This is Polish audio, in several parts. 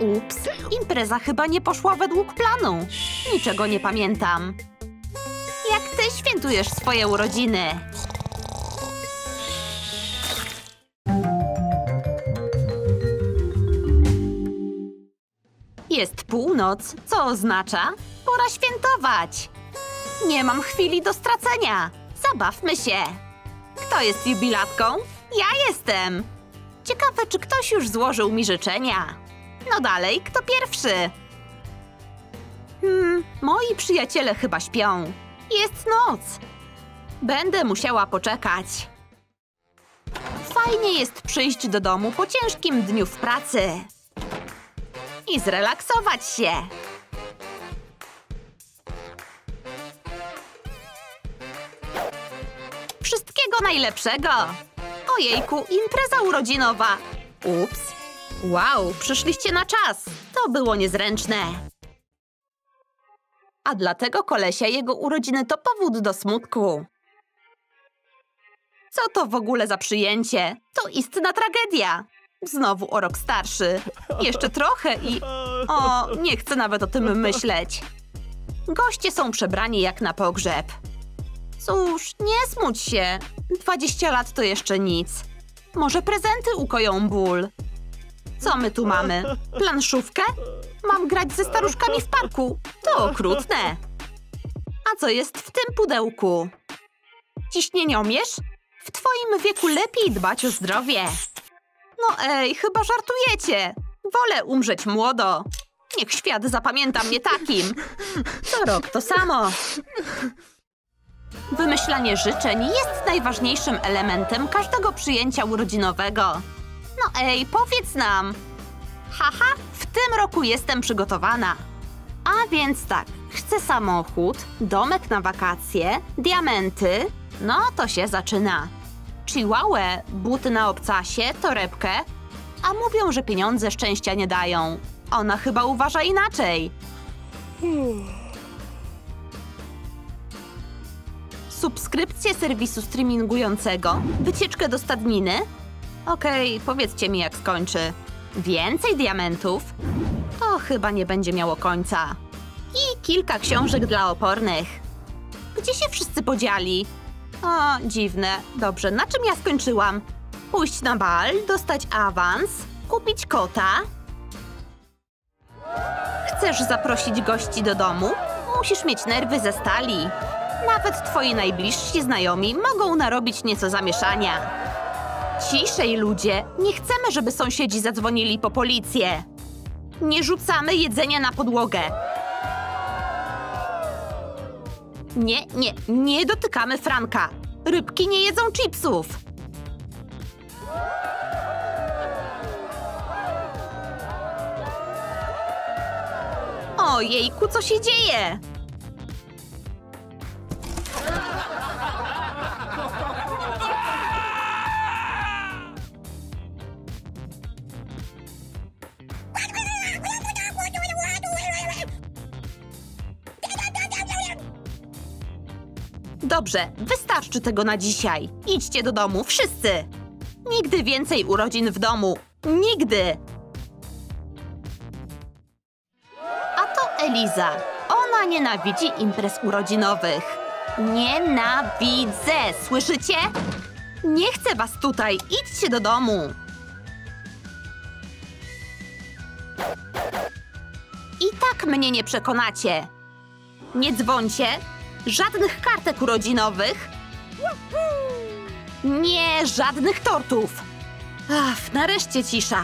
Ups, impreza chyba nie poszła według planu. Niczego nie pamiętam. Jak ty świętujesz swoje urodziny? Jest północ, co oznacza pora świętować. Nie mam chwili do stracenia. Zabawmy się. Kto jest jubilatką? Ja jestem. Ciekawe, czy ktoś już złożył mi życzenia. No dalej, kto pierwszy? Hmm, moi przyjaciele chyba śpią. Jest noc. Będę musiała poczekać. Fajnie jest przyjść do domu po ciężkim dniu w pracy. I zrelaksować się. Wszystkiego najlepszego! Ojejku, impreza urodzinowa! Ups! Wow, przyszliście na czas! To było niezręczne. A dla tego kolesia jego urodziny to powód do smutku. Co to w ogóle za przyjęcie? To istna tragedia. Znowu o rok starszy. Jeszcze trochę i... O, nie chcę nawet o tym myśleć. Goście są przebrani jak na pogrzeb. Cóż, nie smuć się. 20 lat to jeszcze nic. Może prezenty ukoją ból. Co my tu mamy? Planszówkę? Mam grać ze staruszkami w parku. To okrutne. A co jest w tym pudełku? Ciśnieniomierz? W twoim wieku lepiej dbać o zdrowie. No ej, chyba żartujecie. Wolę umrzeć młodo. Niech świat zapamięta mnie takim. Co rok to samo. Wymyślanie życzeń jest najważniejszym elementem każdego przyjęcia urodzinowego. No ej, powiedz nam. Haha, w tym roku jestem przygotowana. A więc tak, chcę samochód, domek na wakacje, diamenty. No to się zaczyna. Chihuahua, buty na obcasie, torebkę. A mówią, że pieniądze szczęścia nie dają. Ona chyba uważa inaczej. Subskrypcję serwisu streamingującego, wycieczkę do stadniny. Okej, powiedzcie mi jak skończy. Więcej diamentów? To chyba nie będzie miało końca. I kilka książek dla opornych. Gdzie się wszyscy podzieli? O, dziwne. Dobrze, na czym ja skończyłam? Pójść na bal, dostać awans, kupić kota. Chcesz zaprosić gości do domu? Musisz mieć nerwy ze stali. Nawet twoi najbliżsi znajomi mogą narobić nieco zamieszania. Ciszej, ludzie! Nie chcemy, żeby sąsiedzi zadzwonili po policję. Nie rzucamy jedzenia na podłogę. Nie, nie, nie dotykamy Franka. Rybki nie jedzą chipsów. Ojejku, co się dzieje? Dobrze, wystarczy tego na dzisiaj. Idźcie do domu, wszyscy! Nigdy więcej urodzin w domu. Nigdy! A to Eliza. Ona nienawidzi imprez urodzinowych. Nienawidzę, słyszycie? Nie chcę was tutaj, idźcie do domu. I tak mnie nie przekonacie. Nie dzwońcie, żadnych kartek urodzinowych. Nie, żadnych tortów. Ach, nareszcie cisza.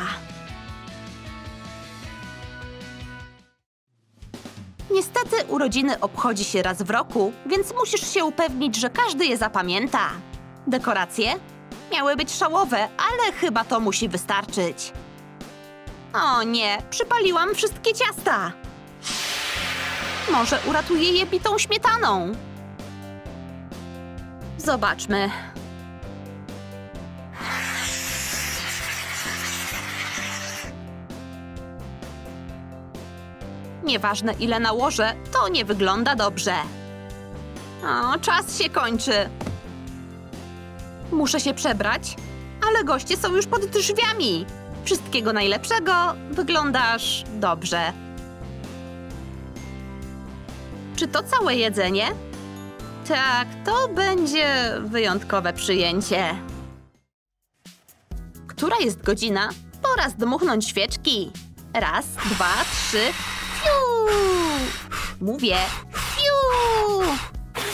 Niestety urodziny obchodzi się raz w roku, więc musisz się upewnić, że każdy je zapamięta. Dekoracje? Miały być szałowe, ale chyba to musi wystarczyć. O nie, przypaliłam wszystkie ciasta. Może uratuję je bitą śmietaną. Zobaczmy. Nieważne ile nałożę, to nie wygląda dobrze. O, czas się kończy. Muszę się przebrać, ale goście są już pod drzwiami. Wszystkiego najlepszego. Wyglądasz dobrze. Czy to całe jedzenie? Tak, to będzie wyjątkowe przyjęcie. Która jest godzina? Pora zdmuchnąć świeczki. Raz, dwa, trzy. Fiu! Mówię. Fiu!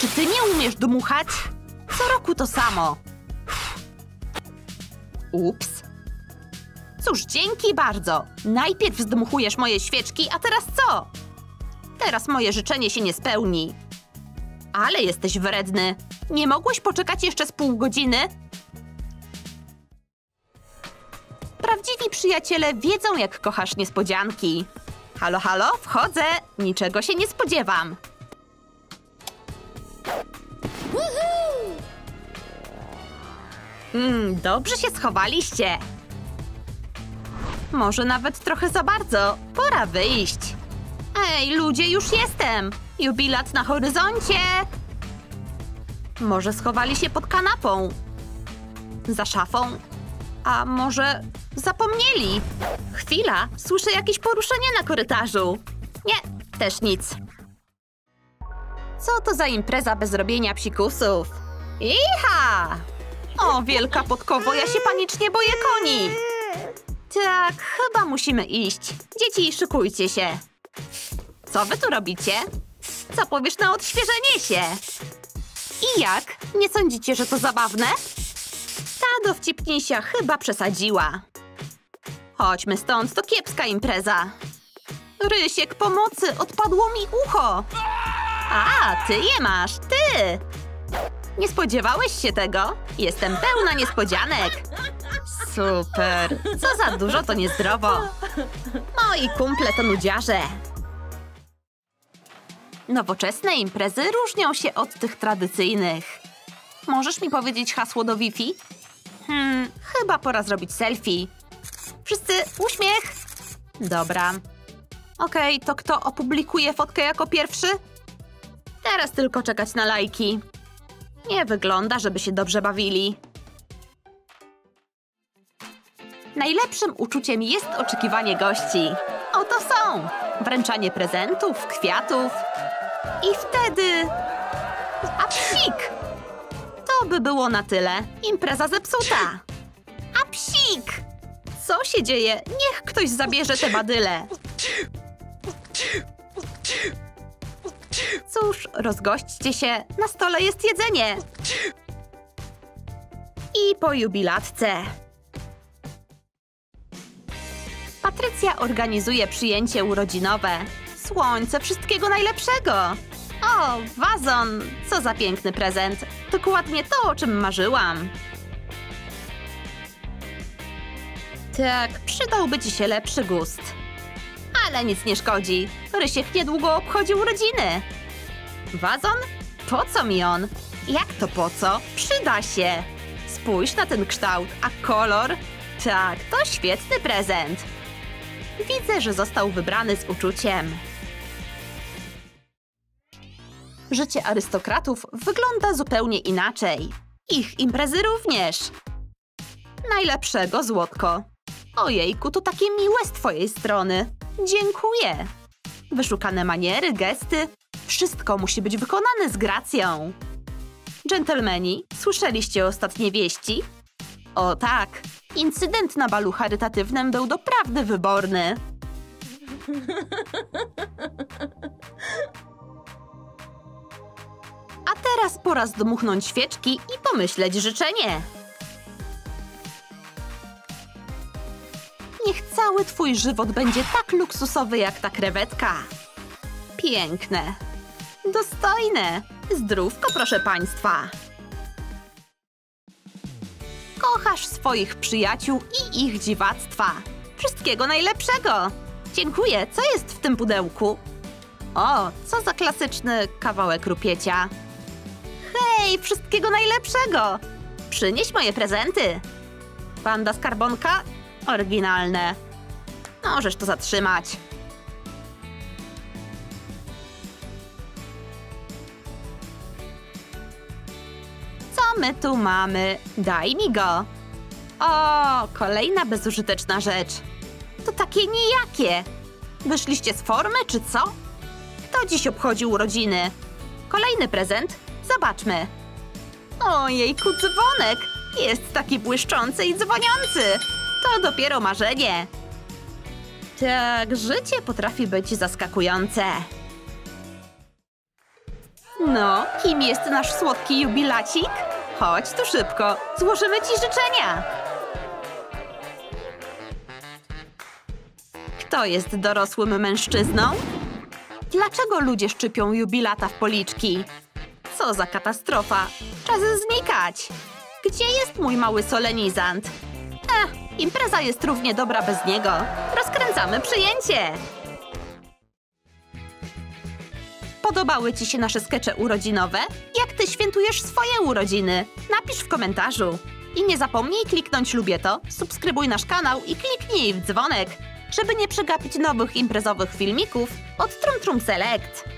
Czy ty nie umiesz dmuchać? Co roku to samo. Ups. Cóż, dzięki bardzo. Najpierw zdmuchujesz moje świeczki, a teraz co? Teraz moje życzenie się nie spełni. Ale jesteś wredny. Nie mogłeś poczekać jeszcze z pół godziny? Prawdziwi przyjaciele wiedzą, jak kochasz niespodzianki. Halo, halo, wchodzę. Niczego się nie spodziewam. Mm, dobrze się schowaliście. Może nawet trochę za bardzo. Pora wyjść. Ej, ludzie, już jestem! Jubilat na horyzoncie! Może schowali się pod kanapą? Za szafą? A może zapomnieli? Chwila, słyszę jakieś poruszenie na korytarzu. Nie, też nic. Co to za impreza bez robienia psikusów? Iha! O, wielka podkowo, ja się panicznie boję koni! Tak, chyba musimy iść. Dzieci, szykujcie się. Co wy tu robicie? Co powiesz na odświeżenie się? I jak? Nie sądzicie, że to zabawne? Ta dowcipnisia chyba przesadziła. Chodźmy stąd, to kiepska impreza. Rysiek, pomocy, odpadło mi ucho. A, ty je masz, ty! Nie spodziewałeś się tego? Jestem pełna niespodzianek. Super. Co za dużo, to niezdrowo. Moi kumple to nudziarze. Nowoczesne imprezy różnią się od tych tradycyjnych. Możesz mi powiedzieć hasło do Wi-Fi? Hmm, chyba pora zrobić selfie. Wszyscy uśmiech! Dobra. Okej, okay, to kto opublikuje fotkę jako pierwszy? Teraz tylko czekać na lajki. Nie wygląda, żeby się dobrze bawili. Najlepszym uczuciem jest oczekiwanie gości. Oto są! Wręczanie prezentów, kwiatów. I wtedy... A psik! To by było na tyle. Impreza zepsuta. A psik! Co się dzieje? Niech ktoś zabierze te badyle. Cóż, rozgośćcie się. Na stole jest jedzenie. I po jubilatce. Patrycja organizuje przyjęcie urodzinowe. Słońce, wszystkiego najlepszego! O, wazon! Co za piękny prezent! Dokładnie to, o czym marzyłam. Tak, przydałby ci się lepszy gust. Ale nic nie szkodzi. Rysiek niedługo obchodzi urodziny. Wazon? Po co mi on? Jak to po co? Przyda się! Spójrz na ten kształt, a kolor? Tak, to świetny prezent. Widzę, że został wybrany z uczuciem. Życie arystokratów wygląda zupełnie inaczej. Ich imprezy również. Najlepszego, Złotko. Ojejku, to takie miłe z twojej strony. Dziękuję. Wyszukane maniery, gesty. Wszystko musi być wykonane z gracją. Dżentelmeni, słyszeliście ostatnie wieści? O tak, incydent na balu charytatywnym był doprawdy wyborny. Teraz pora zdmuchnąć świeczki i pomyśleć życzenie. Niech cały twój żywot będzie tak luksusowy jak ta krewetka. Piękne. Dostojne. Zdrówko, proszę państwa. Kochasz swoich przyjaciół i ich dziwactwa. Wszystkiego najlepszego. Dziękuję. Co jest w tym pudełku? O, co za klasyczny kawałek rupiecia. Hej, wszystkiego najlepszego! Przynieś moje prezenty. Panda skarbonka? Oryginalne. Możesz to zatrzymać. Co my tu mamy? Daj mi go. O, kolejna bezużyteczna rzecz. To takie nijakie. Wyszliście z formy, czy co? Kto dziś obchodzi urodziny? Kolejny prezent? Zobaczmy. Ojejku, dzwonek! Jest taki błyszczący i dzwoniący! To dopiero marzenie! Tak, życie potrafi być zaskakujące. No, kim jest nasz słodki jubilacik? Chodź tu szybko, złożymy ci życzenia! Kto jest dorosłym mężczyzną? Dlaczego ludzie szczypią jubilata w policzki? Co za katastrofa! Czas znikać! Gdzie jest mój mały solenizant? Ech, impreza jest równie dobra bez niego. Rozkręcamy przyjęcie! Podobały Ci się nasze skecze urodzinowe? Jak Ty świętujesz swoje urodziny? Napisz w komentarzu. I nie zapomnij kliknąć lubię to, subskrybuj nasz kanał i kliknij w dzwonek, żeby nie przegapić nowych imprezowych filmików od Trum Trum Select.